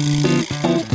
Mm-hmm.